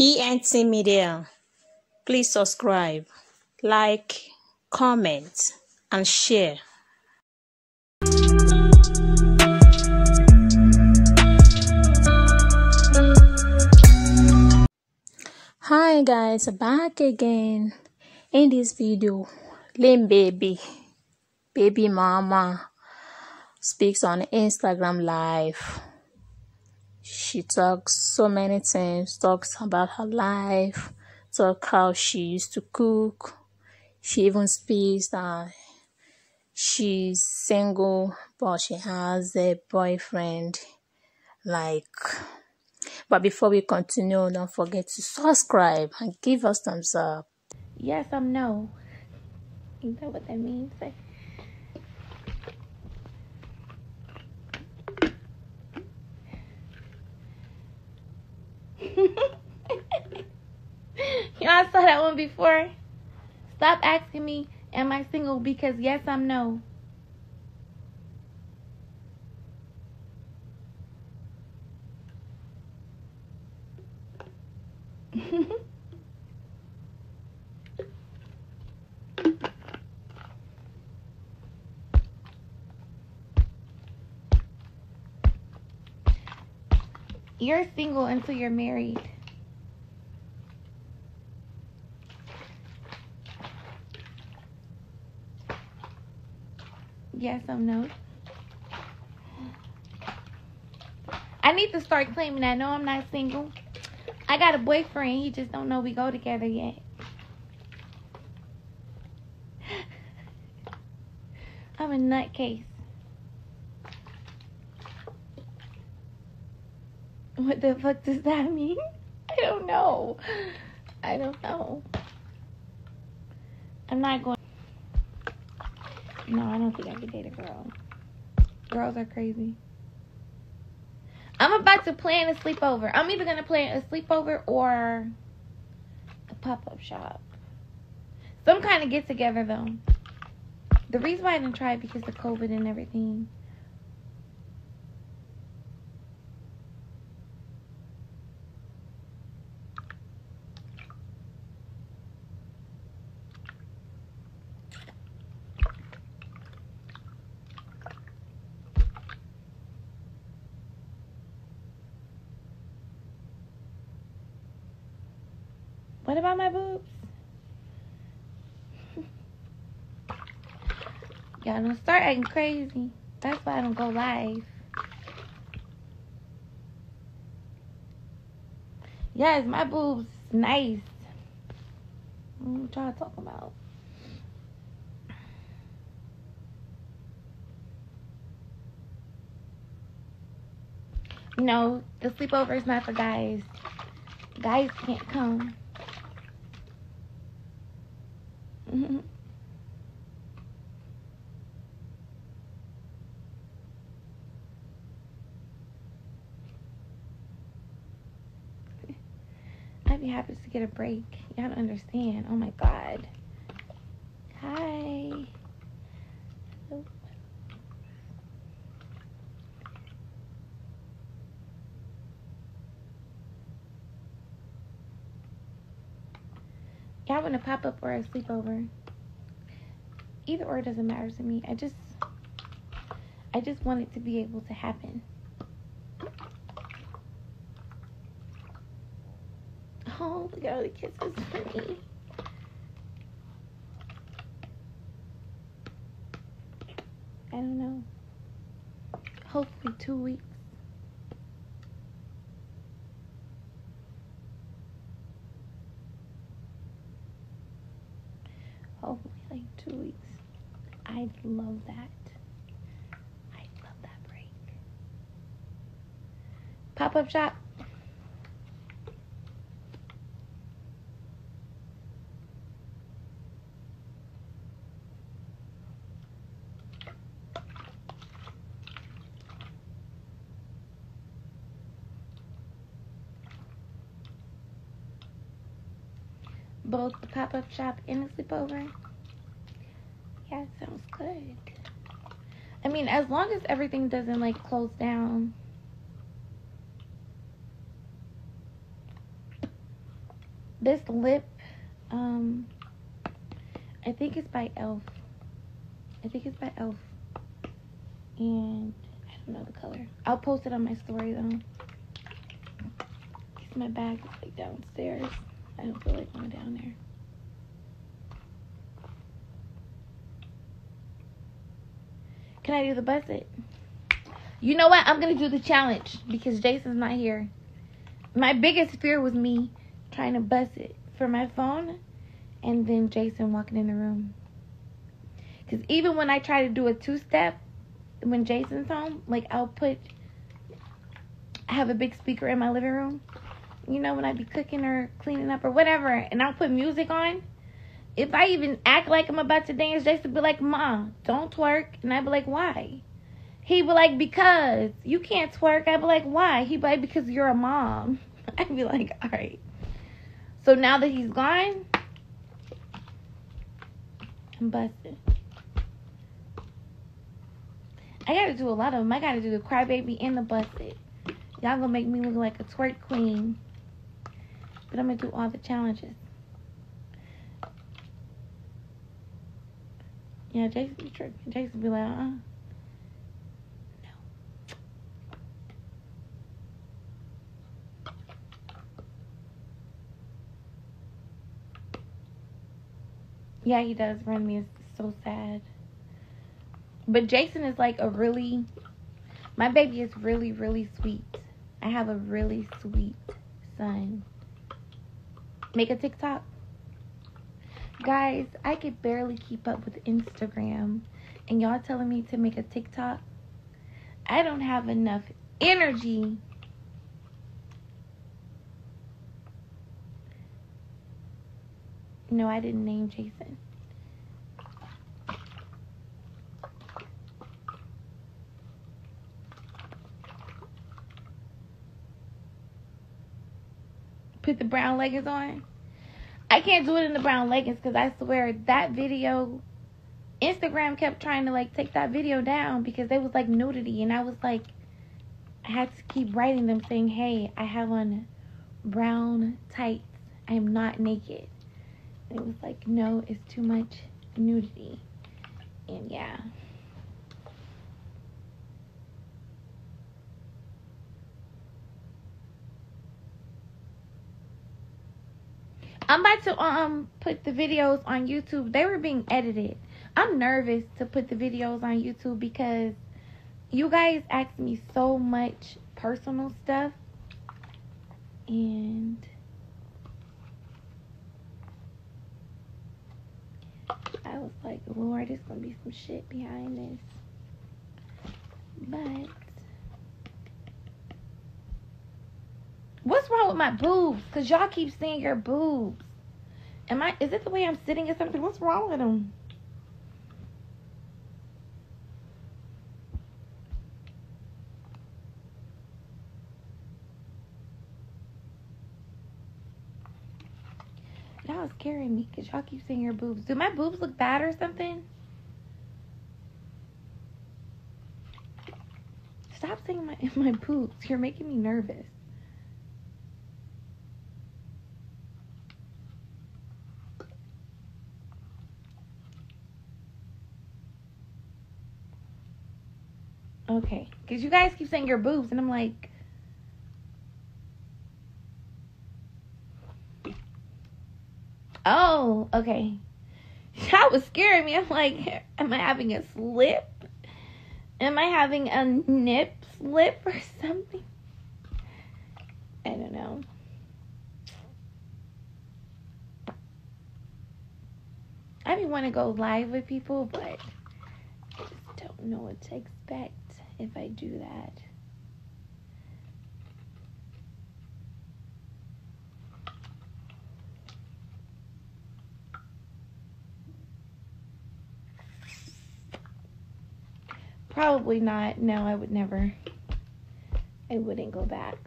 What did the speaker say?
ENT Media. Please subscribe, like, comment, and share. Hi guys, back again. In this video, Lil Baby, Baby Mama, speaks on Instagram Live. She talks so many things, talks about her life, talk how she used to cook. She even speaks that she's single, but she has a boyfriend. Like, but before we continue, don't forget to subscribe and give us thumbs up. Yes, I'm no. is that what that means? Y'all saw that one before? Stop asking me, am I single? Because yes, I'm no. You're single until you're married. Yes, I'm no. I need to start claiming that. No, I'm not single. I got a boyfriend. He just don't know we go together yet. I'm a nutcase. What the fuck does that mean? I don't know. I don't know. I'm not going. No, I don't think I could date a girl. Girls are crazy. I'm about to plan a sleepover. I'm either gonna plan a sleepover or a pop-up shop. Some kind of get together though. The reason why I didn't try it because of COVID and everything. What about my boobs? Y'all don't start acting crazy. That's why I don't go live. Yes, my boobs nice. Mm, what y'all talking about? No, the sleepover is not for guys. Guys can't come. Be happy to get a break. Y'all don't understand. Oh my god. Hi. Y'all want to pop up or a sleepover? Either or doesn't matter to me. I just, I just want it to be able to happen. Look the kisses for me. I don't know. Hopefully two weeks. Hopefully like two weeks. I'd love that. I'd love that break. Pop up shop. Both the pop-up shop and the sleepover. Yeah, sounds good. I mean, as long as everything doesn't like close down. this lip, um, I think it's by Elf. I think it's by Elf. And I don't know the color. I'll post it on my story though. My bag is like downstairs. I don't feel like going down there. Can I do the buzz it? You know what? I'm gonna do the challenge because Jason's not here. My biggest fear was me trying to buzz it for my phone and then Jason walking in the room. Because even when I try to do a two step, when Jason's home, like I'll put, I have a big speaker in my living room. You know, when I be cooking or cleaning up or whatever, and I'll put music on. If I even act like I'm about to dance, Jason be like, "Ma, don't twerk," and I'd be like, "Why?" He be like, "Because you can't twerk." I'd be like, "Why?" He'd be like, "Because you're a mom." I'd be like, "All right." So now that he's gone, I'm busted. I gotta do a lot of them. I gotta do the crybaby and the busted. Y'all gonna make me look like a twerk queen. But I'm gonna do all the challenges. Yeah, Jason be tripping. Jason be like, uh uh No. Yeah, he does run me. So sad. But Jason is like a really, my baby is really, really sweet. I have a really sweet son. Make a TikTok. Guys, I could barely keep up with Instagram. And y'all telling me to make a TikTok? I don't have enough energy. No, I didn't name Jason. Put the brown leggings on. I can't do it in the brown leggings because I swear that video, Instagram kept trying to like take that video down because they was like nudity, and I was like, I had to keep writing them saying, "Hey, I have on brown tights. I am not naked." And it was like, no, it's too much nudity, and yeah. I'm about to um put the videos on YouTube. They were being edited. I'm nervous to put the videos on YouTube because you guys ask me so much personal stuff and I was like, Lord, there's gonna be some shit behind this. But What's wrong with my boobs? Cause y'all keep seeing your boobs. Am I? Is it the way I'm sitting or something? What's wrong with them? Y'all scaring me because y'all keep seeing your boobs. Do my boobs look bad or something? Stop seeing my my boobs. You're making me nervous. Okay. Because you guys keep saying your boobs, and I'm like. Oh, okay. That was scaring me. I'm like, am I having a slip? Am I having a nip slip or something? I don't know. I didn't want to go live with people, but I just don't know what to expect if I do that. Probably not. No, I would never. I wouldn't go back.